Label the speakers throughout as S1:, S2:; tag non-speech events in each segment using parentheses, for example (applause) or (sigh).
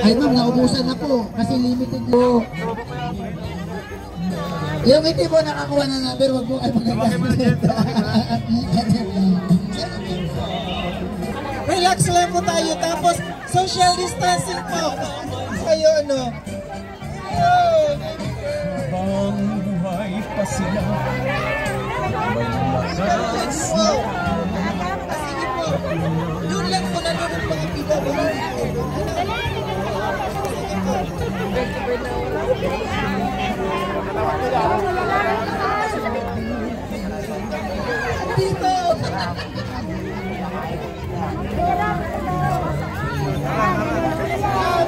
S1: Ay ma'am, naubusan na po kasi limited po. Yung hindi po nakakuha ng number, wag po kayo magagamit.
S2: Relax lang po tayo. Tapos, social distancing po. Kayo, ano.
S3: Habang buhay pa sila May lakas
S2: po. Doon lang po nanonood mga PWD. Dito.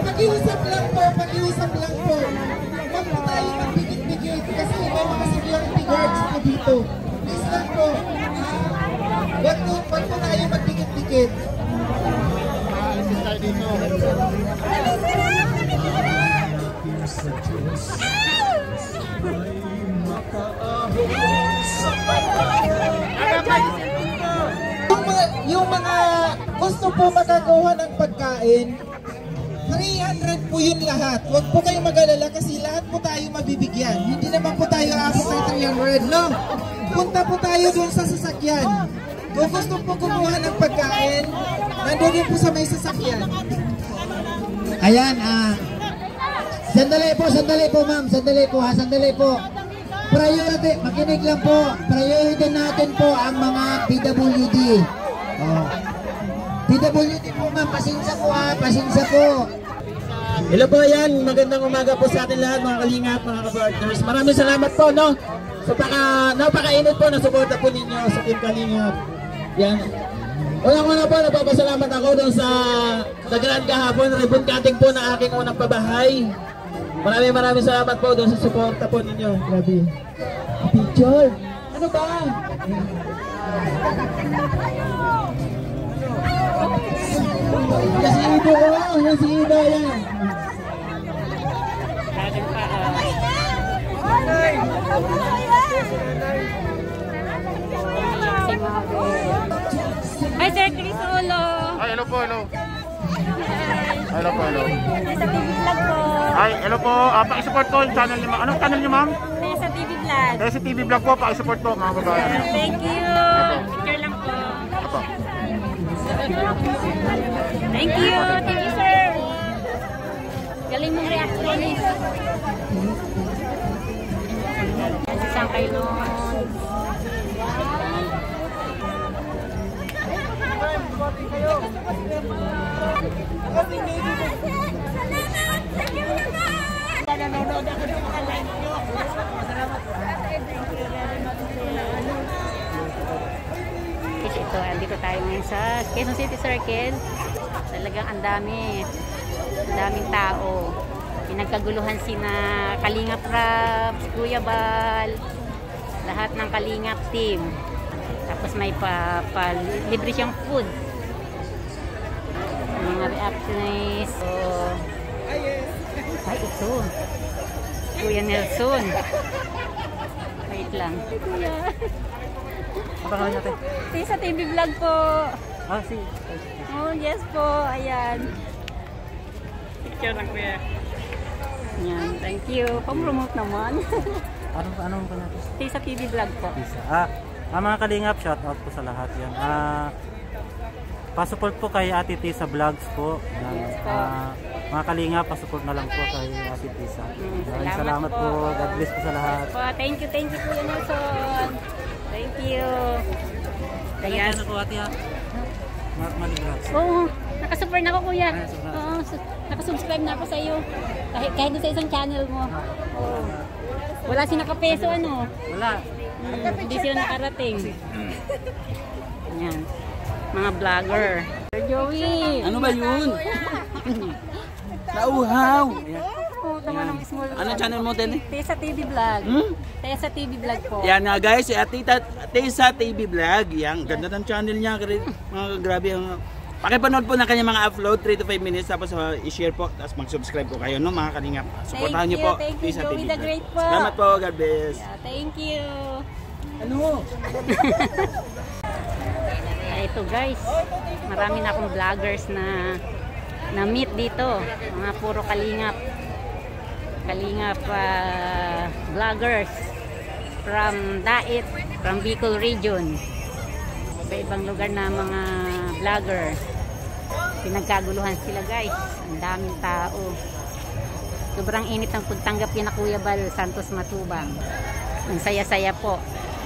S2: Pakiusap lang po, pakiusap lang po. Huwag po tayo magbigit-bigit kasi may mga security guards po dito. Please lang po. Ah, Huwag po, huwag po tayo magbigit-bigit.
S3: sa
S2: po makagawa ng pagkain, 300 po yun lahat. Huwag po kayong mag-alala kasi lahat po tayo mabibigyan. Hindi naman po tayo aabot ng 300, no? Punta po tayo doon sa sasakyan. Kung gusto po kumuha ng pagkain, nandun po sa may sasakyan.
S1: Ayan, ah. Sandali po, sandali po ma'am, sandali po ha, sandali po. Priority, makinig lang po. Priority natin po ang mga PWD. Oh. PWD po ma'am, pasensya po ha, pasensya po.
S4: Hello po yan, magandang umaga po sa atin lahat mga kalingap, mga kapartners. Maraming salamat po no. So paka, napakainit po na suporta po ninyo sa Team Kalingap. Yan. Unang-una po, nagpapasalamat ako doon sa Dagrand kahapon, ribbon cutting po na aking unang pabahay. Maraming maraming salamat po doon sa suporta po ninyo. Grabe. Picture. Ano ba? Yan si Ido ko. Yan si Ido yan.
S5: Hi, Sir Chris Olo.
S6: Ay, hello po, hello. Hello po, hello.
S5: Nasa TV Vlog po.
S6: Ay, hello po. Ah, paki-support po yung channel niyo. ma'am. Anong channel niyo, ma'am?
S5: Nasa TV Vlog.
S6: Desi TV Vlog po. Paki-support po, mga babae.
S5: Thank you. Picture lang po.
S6: Apo.
S5: Thank you. Thank you, sir. Galing mong reactionist. Isang kayo nun. Guys, ito, andito tayo ngayon sa Quezon City Circle. Talagang ang dami. Ang daming tao. Pinagkaguluhan sina Kalingap Rabs, Kuya Bal, lahat ng Kalingap team. Tapos may pa, pa libre siyang food. Mga reactionist. So, ay, ito. Kuya Nelson. Wait lang. Kuya.
S4: Baka natin.
S5: Sa TV vlog po.
S4: Ah, si.
S5: Oh, yes po. Ayan.
S4: Picture lang kuya.
S5: Ayan. Thank you. Pang-promote naman. (laughs)
S4: Anong, anong pa natin?
S5: Ito sa TV vlog po.
S4: Isa. Ah, ah, mga kalingap, shout out po sa lahat yan. Ah, pasupport po kay Ate T sa vlogs po. Yan.
S5: Yes po.
S4: Ah, mga kalingap, pasupport na lang po kay Ate T sa.
S5: Mm,
S4: Maraming
S5: salamat
S4: salamat
S5: po.
S4: po. God bless po sa lahat.
S5: Po, thank you, thank you Kuya Nelson. Thank you. Ayan.
S4: Ano po ate ha? Mark Maligrats.
S5: Oo, nakasupport na ako kuya. Oo, su- nakasubscribe na ako sa iyo. Kahit, kahit sa isang channel mo. Oo. Wala si nakapeso ano.
S4: Wala.
S5: Hmm, hindi sila nakarating. (clears throat) Ayan. Mga vlogger. Sir Joey.
S7: Ano ba yun? (laughs) Nauhaw.
S5: Oo, tama ng small.
S7: Ano channel mo din?
S5: Tesa TV Vlog.
S7: Hmm?
S5: Tesa TV Vlog po.
S7: Yan nga guys, si Atita Tessa TV Vlog. Yan, ganda ng channel niya. Mga grabe ang... Pakipanood po ng kanyang mga upload, 3 to 5 minutes. Tapos uh, i-share po, tapos mag-subscribe po kayo, no mga kalingap. Supportahan niyo
S5: you,
S7: po.
S5: thank you,
S7: Tessa
S5: Joey
S7: TV
S5: the
S7: Vlog.
S5: Great po.
S7: Salamat po, God bless.
S5: Yeah, thank you.
S7: Ano? (laughs)
S5: Ito guys, marami na akong vloggers na na meet dito. Mga puro kalingap. Kalingap ah, vloggers from Dait, from Bicol region. Sa ibang lugar na mga vlogger. Pinagkaguluhan sila guys. Ang daming tao. Sobrang init ng pagtanggap na Kuya Bal Santos Matubang. Ang saya-saya po.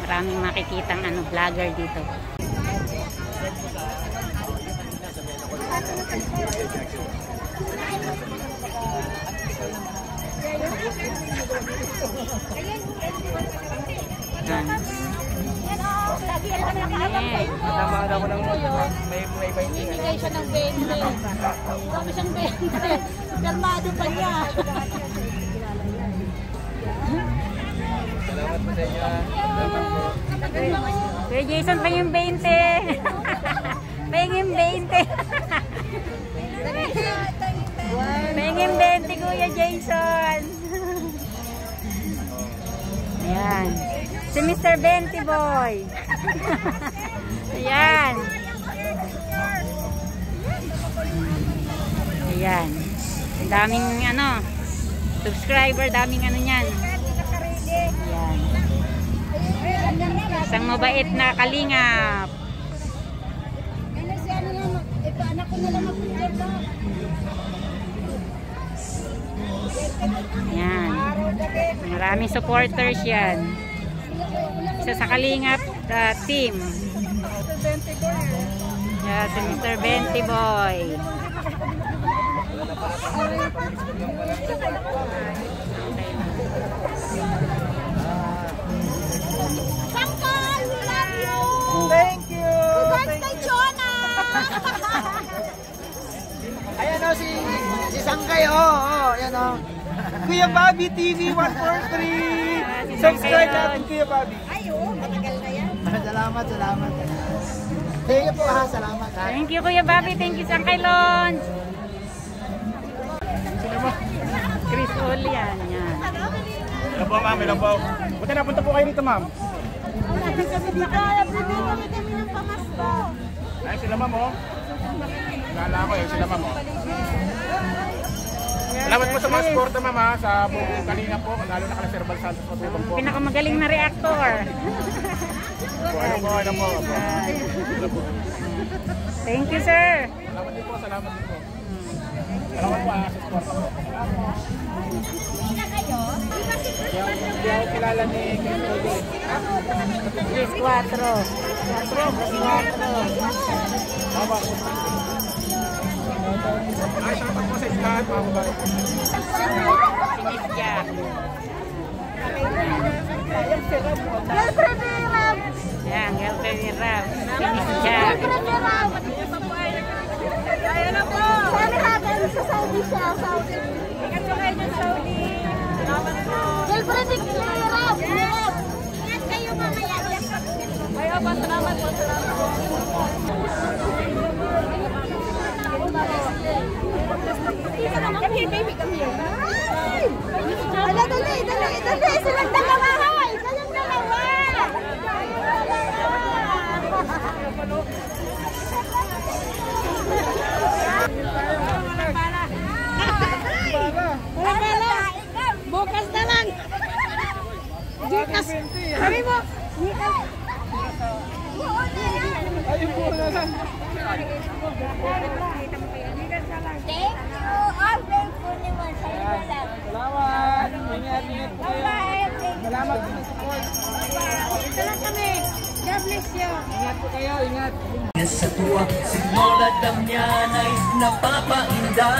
S5: Maraming makikitang ano, vlogger dito. Yan.
S7: Tama na ko ng may may may
S8: Bigay siya ng 20. Sabi siyang 20. Kalmado pa niya.
S5: Kuya Jason pa yung 20. Pahingin 20. Pahingin 20 Kuya Jason. Ayan. Si Mr. 20 boy. (laughs) Ayan. Ayan. Ang daming ano, subscriber, daming ano niyan. Ayan. Isang mabait na kalingap.
S8: Ano si ito anak ko na lang mag-picture
S5: Ayan. Maraming supporters yan. Isa sa kalingap uh, team. Yeah, si Mr. Benti Boy.
S8: Sangkal, we love you!
S2: Thank you!
S8: Congrats kay Chona!
S2: Ayan o si, si Sangkay, oh, oh, ayan o. Kuya Bobby TV 143! Subscribe natin Kuya Bobby.
S8: Ay, oo, matagal na yan.
S2: salamat, salamat. You po ha, salamat ha.
S5: Thank you Kuya Bobby. Thank you Sangkay Lons. Chris Oli yan.
S6: Ilan po ma'am, ilan po? Buti napunta po kayo dito ma'am.
S8: Kami kami kaya, bibigyan kami kami ng pamasko.
S6: Ayun sila ma'am oh. Kala ko yun sila ma'am oh. Salamat po sa mga suporta ma'am ha, sa buong kalinga po, lalo na kala Sir Bal Santos matubang po.
S5: Pinakamagaling na reactor.
S6: Po, po, po.
S5: Thank you sir.
S6: Salamat din po, salamat din po. Salamat po sa suporta po.
S2: Hindi ako kilala ni Chris Cody.
S5: Chris 4. 4.
S6: Tama. Ay, shoutout po sa lahat mga kabayan.
S5: Si Miss Yan, girlfriend ni Ram. Si Miss Jack.
S8: Girlfriend ni Ram! Kaya na po! Sana hagan sa Saudi siya, Saudi. Ingat ko kayo dyan, Saudi. Salamat po. Ram! Ram! Ingat kayo mamaya. Ay, opo, salamat po, salamat po. Come here, come here hoy! Silang dalawa! Wala pala. Bukas na lang. Gikas. Sabi mo.
S2: Ayun po na lang.
S8: Thank you. All thankful naman sa'yo na lang.
S2: Salamat. Ingat, ingat po kayo. Salamat sa support.
S8: Ito lang kami. God bless you.
S2: Ingat po kayo, ingat.
S3: Sa tuwa, si Lola Damian ay napapainda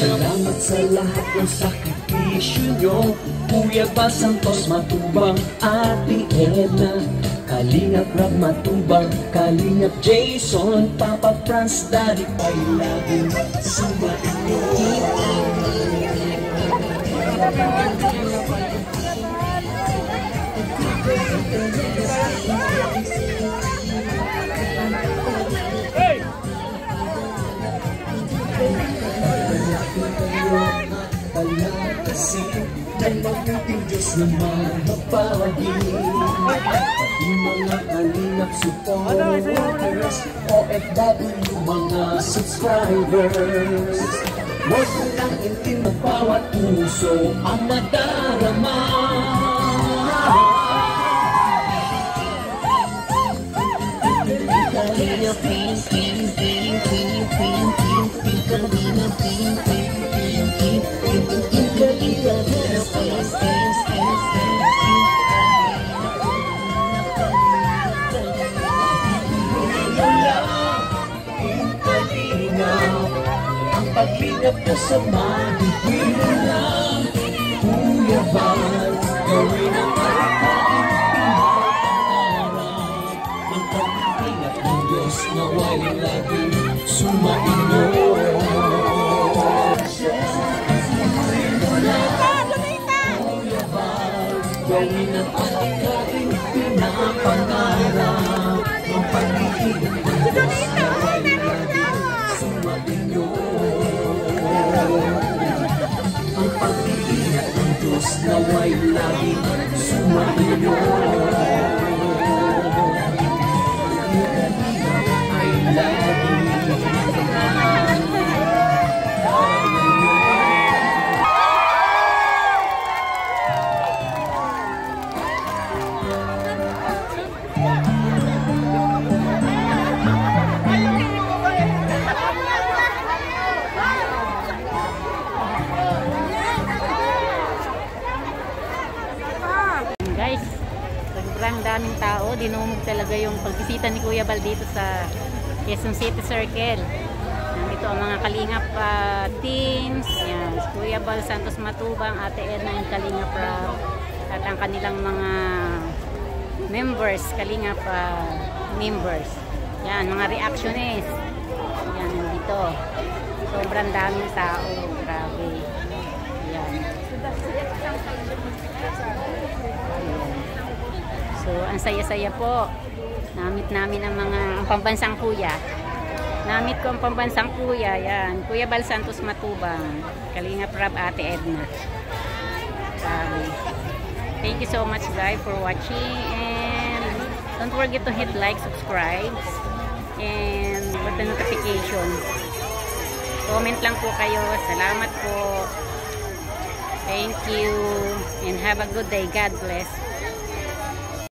S3: Salamat sa lahat ng sakripisyo nyo Kuya Bal Santos? Matubang Ate Edna. Kalingap Rob matubang Kalingap Jason. Papa Franz Daddy Pai Labo Suma inyo Hey! Kalingap kasi ng mabuting Diyos na mahabagi Pati mga kalingap supporters OFW mga subscribers Huwag mo lang intin na bawat puso ang madarama Kalina ping ping ping ping ping ping ping Kalina ping ping ping ping ping ping Kalina paglingap ko sa lang Kuya Bal, gawin ang Diyos na way laging sumainyo.
S5: Talaga yung pagbisita ni Kuya Bal dito sa Quezon City Circle. Nandito ang mga Kalingap ah, teams. Yan, Kuya Bal Santos Matubang, Ate Edna and Kalingap Rob. At ang kanilang mga members, Kalingap ah, members. Yan, mga reactionist. Yan, nandito. Sobrang daming tao. Grabe. Yan. So, ang saya-saya po. Namit namin ang mga ang pambansang kuya. Namit ko ang pambansang kuya. Yan. Kuya Bal Santos Matubang. Kalinga Prab Ate Edna. Sabi. Thank you so much guys for watching. And don't forget to hit like, subscribe. And the notification. Comment lang po kayo. Salamat po. Thank you. And have a good day. God bless.